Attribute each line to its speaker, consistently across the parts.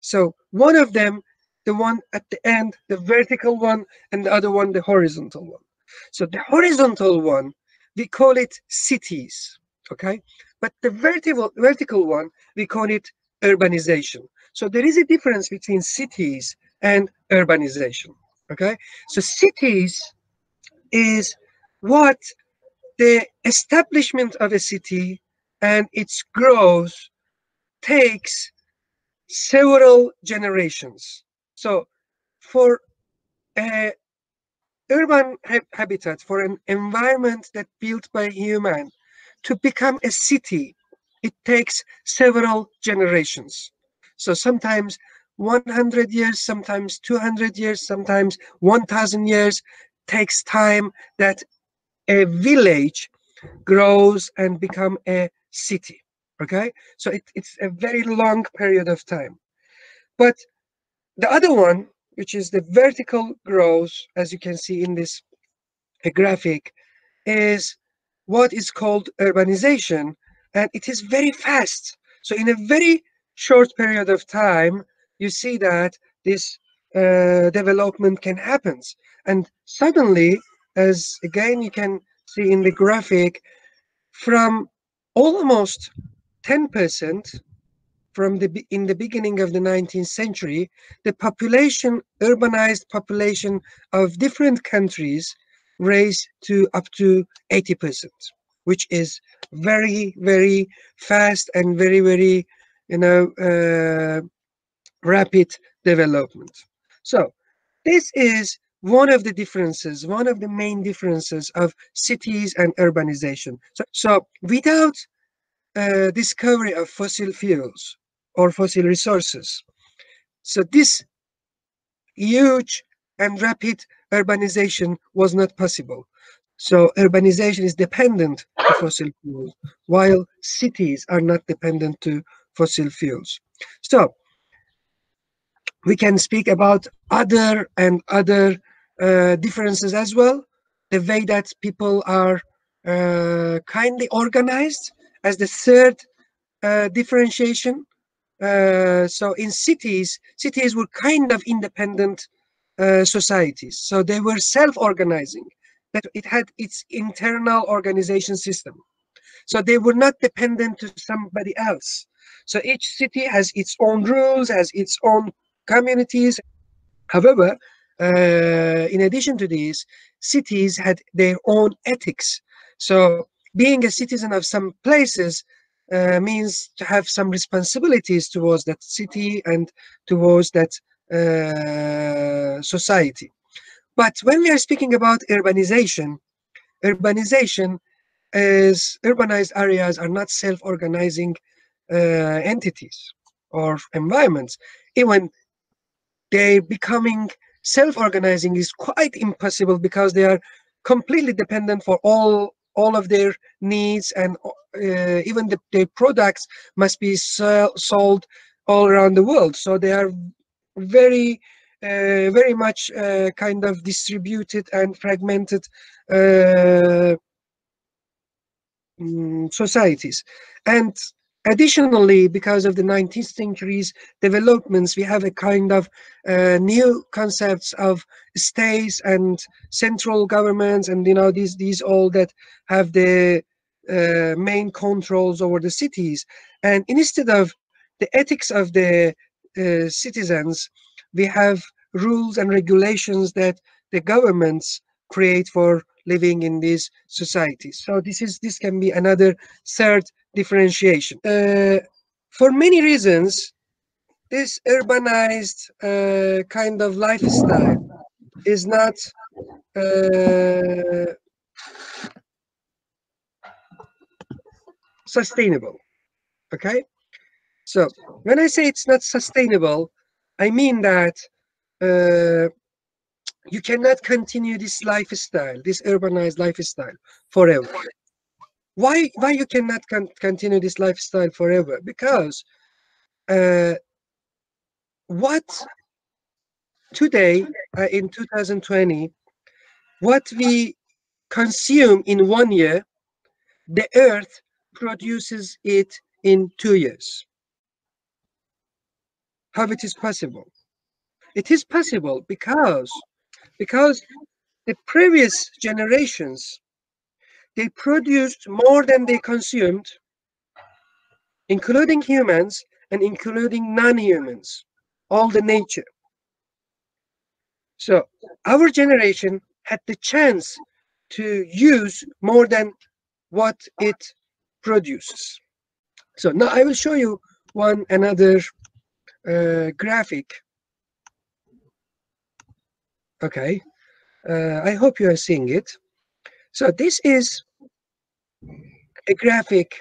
Speaker 1: So one of them, the one at the end, the vertical one, and the other one, the horizontal one. So the horizontal one, we call it cities, okay? But the vertical, vertical one, we call it urbanization. So there is a difference between cities and urbanization, okay? So cities is what the establishment of a city and its growth takes several generations. So for a urban ha habitat, for an environment that built by human to become a city, it takes several generations. So sometimes 100 years, sometimes 200 years, sometimes 1000 years takes time that a village grows and become a city okay? So it, it's a very long period of time. But the other one which is the vertical growth as you can see in this graphic is what is called urbanization and it is very fast. So in a very short period of time you see that this uh, development can happen. And suddenly as again you can see in the graphic from almost 10% from the in the beginning of the 19th century the population urbanized population of different countries raised to up to 80% which is very very fast and very very you know uh, rapid development so this is one of the differences, one of the main differences of cities and urbanization. So, so without uh, discovery of fossil fuels or fossil resources, so this huge and rapid urbanization was not possible. So urbanization is dependent to fossil fuels, while cities are not dependent to fossil fuels. So we can speak about other and other uh, differences as well. The way that people are uh, kindly organized as the third uh, differentiation. Uh, so in cities, cities were kind of independent uh, societies. So they were self-organizing. That it had its internal organization system. So they were not dependent to somebody else. So each city has its own rules, has its own communities. However, uh, in addition to these, cities had their own ethics. So being a citizen of some places uh, means to have some responsibilities towards that city and towards that uh, society. But when we are speaking about urbanization, urbanization is urbanized areas are not self-organizing uh, entities or environments. Even they're becoming self-organizing is quite impossible because they are completely dependent for all all of their needs and uh, even the, their products must be sold all around the world. So they are very uh, very much uh, kind of distributed and fragmented uh, mm, societies. And Additionally, because of the 19th century's developments, we have a kind of uh, new concepts of states and central governments, and you know these these all that have the uh, main controls over the cities. And instead of the ethics of the uh, citizens, we have rules and regulations that the governments create for living in these societies. So this is this can be another third differentiation. Uh, for many reasons, this urbanized uh, kind of lifestyle is not uh, sustainable. Okay, so when I say it's not sustainable, I mean that uh, you cannot continue this lifestyle, this urbanized lifestyle forever why why you cannot con continue this lifestyle forever because uh, what today uh, in 2020 what we consume in one year the earth produces it in two years how it is possible. It is possible because because the previous generations they produced more than they consumed, including humans and including non-humans, all the nature. So our generation had the chance to use more than what it produces. So now I will show you one another uh, graphic. Okay, uh, I hope you are seeing it. So this is a graphic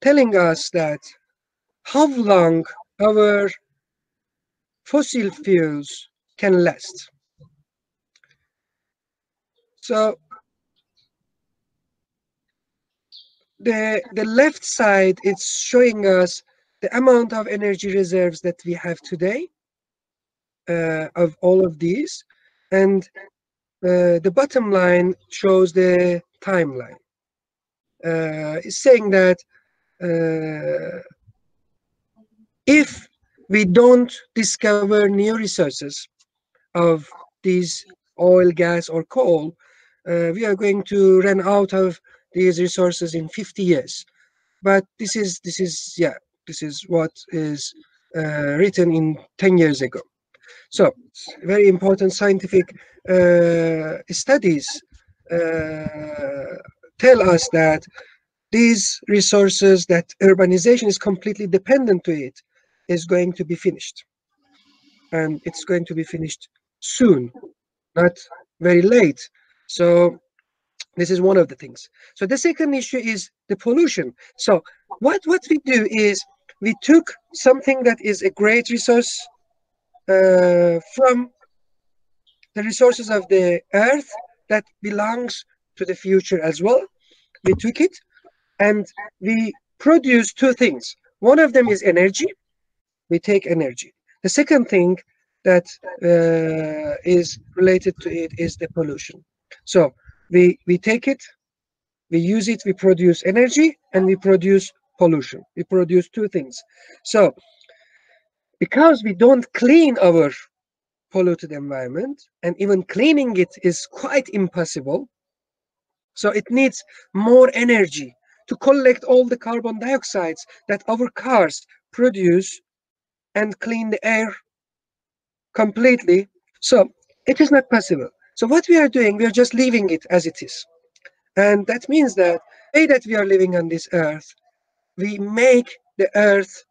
Speaker 1: telling us that how long our fossil fuels can last. So the the left side it's showing us the amount of energy reserves that we have today uh, of all of these and uh, the bottom line shows the timeline. Uh, it's saying that uh, if we don't discover new resources of these oil gas or coal uh, we are going to run out of these resources in 50 years. But this is this is yeah this is what is uh, written in 10 years ago so very important scientific uh, studies uh, tell us that these resources that urbanization is completely dependent to it is going to be finished and it's going to be finished soon not very late so this is one of the things. So the second issue is the pollution. So what, what we do is we took something that is a great resource from the resources of the earth that belongs to the future as well. We took it and we produce two things. One of them is energy. We take energy. The second thing that uh, is related to it is the pollution. So we we take it we use it we produce energy and we produce pollution we produce two things so because we don't clean our polluted environment and even cleaning it is quite impossible so it needs more energy to collect all the carbon dioxides that our cars produce and clean the air completely so it is not possible so what we are doing, we are just leaving it as it is. And that means that the way that we are living on this earth, we make the earth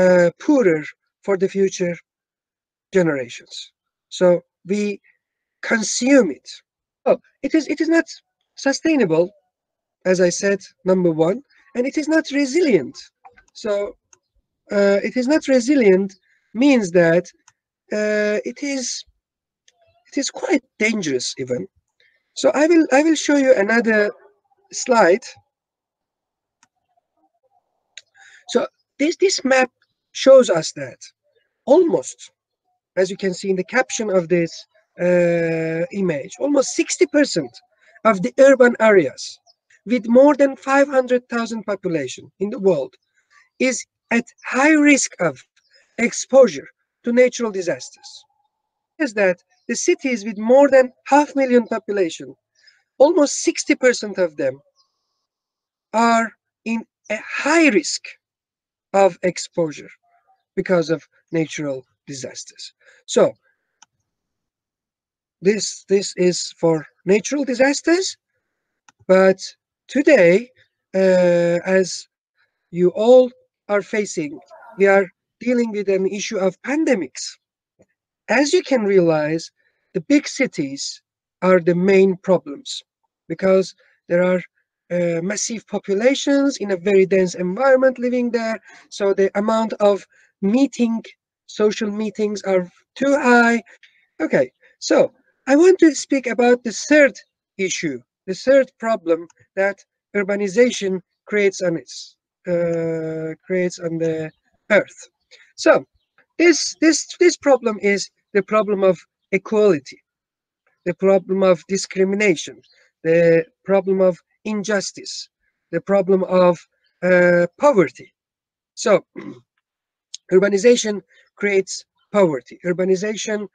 Speaker 1: uh, poorer for the future generations. So we consume it. Oh, it is it is not sustainable, as I said, number one, and it is not resilient. So uh, it is not resilient means that uh, it is it is quite dangerous even. So I will I will show you another slide. So this this map shows us that almost, as you can see in the caption of this uh, image, almost 60% of the urban areas with more than 500,000 population in the world is at high risk of exposure to natural disasters. Is that the cities with more than half million population, almost 60% of them are in a high risk of exposure because of natural disasters. So this this is for natural disasters, but today, uh, as you all are facing, we are dealing with an issue of pandemics. As you can realize, the big cities are the main problems because there are uh, massive populations in a very dense environment living there. So the amount of meeting, social meetings are too high. Okay, so I want to speak about the third issue, the third problem that urbanization creates on its uh, creates on the earth. So this this this problem is the problem of equality, the problem of discrimination, the problem of injustice, the problem of uh, poverty. So urbanization creates poverty. Urbanization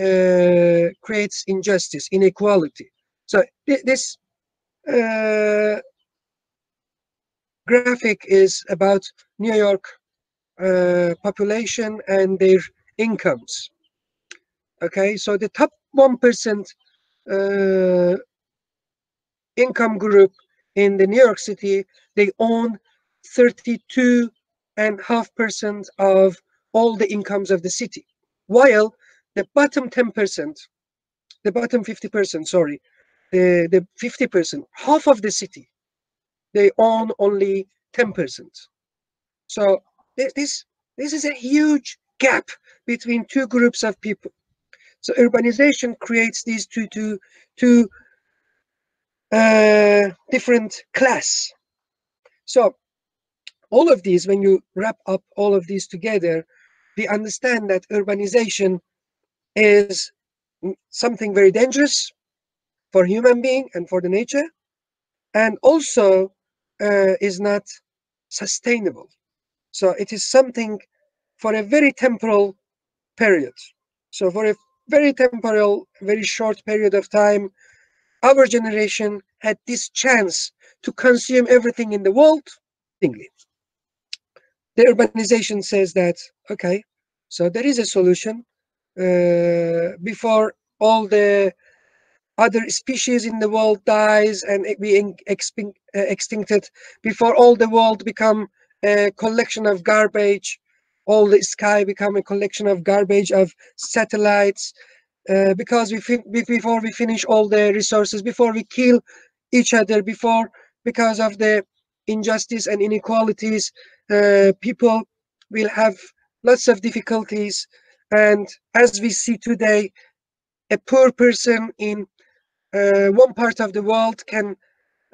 Speaker 1: uh, creates injustice inequality. So th- this uh, graphic is about new york uh, population and their incomes. Okay so the top 1% uh, income group in the new york city they own 32 and half percent of all the incomes of the city while the bottom 10% the bottom 50% sorry the, the 50% half of the city they own only 10% so this this is a huge gap between two groups of people. So urbanization creates these two two two uh, different class. So all of these when you wrap up all of these together we understand that urbanization is something very dangerous for human being and for the nature and also uh, is not sustainable so it is something for a very temporal period so for a very temporal very short period of time our generation had this chance to consume everything in the world singly. The urbanization says that, okay, so there is a solution. Uh, before all the other species in the world dies and being uh, extincted, before all the world become a collection of garbage, all the sky become a collection of garbage of satellites, uh, because we before we finish all the resources, before we kill each other, before because of the injustice and inequalities, uh, people will have lots of difficulties. And as we see today, a poor person in uh, one part of the world can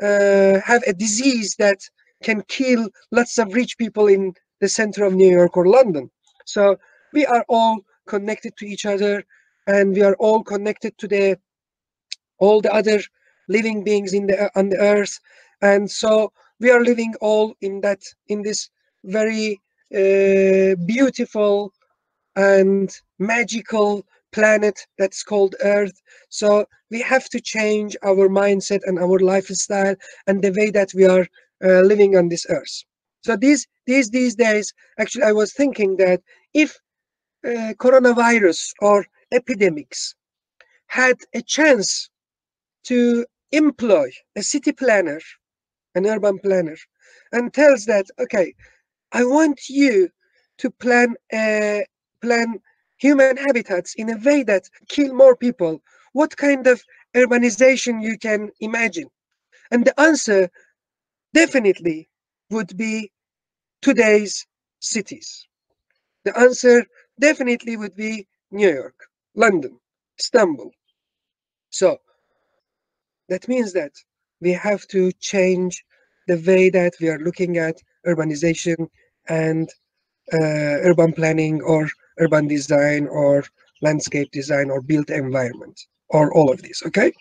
Speaker 1: uh, have a disease that can kill lots of rich people in the center of New York or London. So we are all connected to each other and we are all connected to the all the other living beings in the on the earth and so we are living all in that in this very uh, beautiful and magical planet that's called earth. So we have to change our mindset and our lifestyle and the way that we are uh, living on this earth. So these these these days actually i was thinking that if uh, coronavirus or epidemics had a chance to employ a city planner, an urban planner, and tells that, okay, I want you to plan a plan human habitats in a way that kill more people. What kind of urbanization you can imagine? And the answer definitely would be today's cities. The answer definitely would be New York, London, Istanbul. So that means that we have to change the way that we are looking at urbanization and uh, urban planning or urban design or landscape design or built environment or all of these okay